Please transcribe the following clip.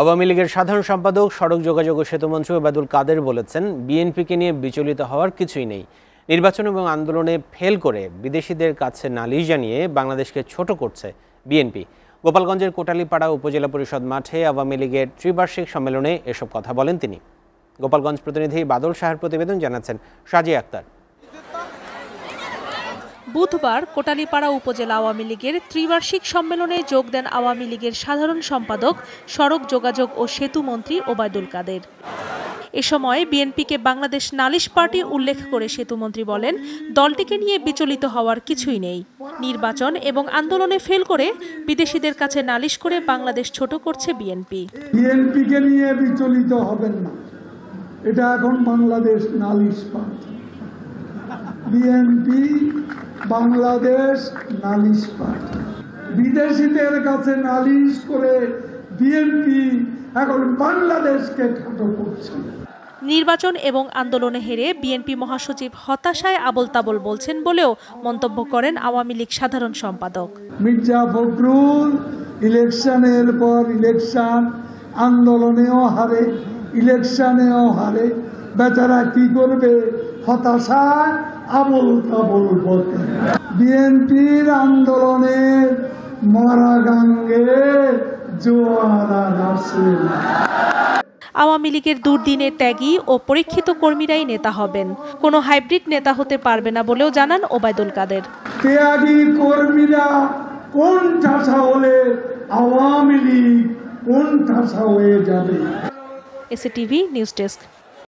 আওয়ামী লীগের সাধারণ সম্পাদক সড়ক যোগাযোগ ও সেতুমন্ত্রী ওবায়দুল কাদের বলেছেন, বিএনপিকে নিয়ে বিচলিত হওয়ার কিছুই নেই। নির্বাচন এবং আন্দোলনে ফেল করে বিদেশিদের কাছে নালিশ জানিয়ে বাংলাদেশকে ছোট করছে বিএনপি। গোপালগঞ্জের কোটালীপাড়া উপজেলা পরিষদ মাঠে আওয়ামী লীগের ত্রিবার্ষিক সম্মেলনে এসব কথা বলেন তিনি। গোপালগঞ্জ প্রতিনিধি বাদল শাহের প্রতিবেদন জানাচ্ছেন সাজি আক্তার। বুধবার কোটালীপাড়া উপজেলা আওয়ামী লীগের ত্রিবার্ষিক সম্মেলনে যোগ দেন আওয়ামী লীগের সাধারণ সম্পাদক, সড়ক যোগাযোগ ও সেতু মন্ত্রী ওবায়দুল কাদের। এ সময় বিএনপিকে বাংলাদেশ নালিশ পার্টি উল্লেখ করে সেতুমন্ত্রী বলেন, দলটিকে নিয়ে বিচলিত হওয়ার কিছুই নেই। নির্বাচন এবং আন্দোলনে ফেল করে বিদেশিদের কাছে নালিশ করে বাংলাদেশ ছোট করছে বিএনপি। বিএনপিকে নিয়ে বিচলিত হবেন না। এটা এখন বাংলাদেশ নালিশ পার্টি। বিএনপি বাংলাদেশ নালিশ পার্টি বিদেশিদের কাছে নালিশ করে বিএনপি এখন বাংলাদেশকে খাটো করছে। নির্বাচন এবং আন্দোলনে হেরে বিএনপি মহাসচিব হতাশায় আবল তাবল বলছেন বলেও মন্তব্য করেন আওয়ামী লীগ সাধারণ সম্পাদক। মির্জা ফখরুল ইলেকশনের পর ইলেকশন আন্দোলনেও হারে ইলেকশনেও হারে। বেচারা কি করবে? হতাশায় আবল তাবল বলতে বিএনপির আন্দোলনের মারা গাঙ্গে জোয়ার আসে আওয়ামী লীগের দুর্দিনের ত্যাগী ও পরীক্ষিত কর্মীরাই নেতা হবেন। কোনো হাইব্রিড নেতা হতে পারবে না বলেও জানান ওবায়দুল কাদের। ত্যাগী কর্মীরা কোন ঠাসা হলে আওয়ামী লীগ কোন ঠাসা হয়ে যাবে? ACTV news desk.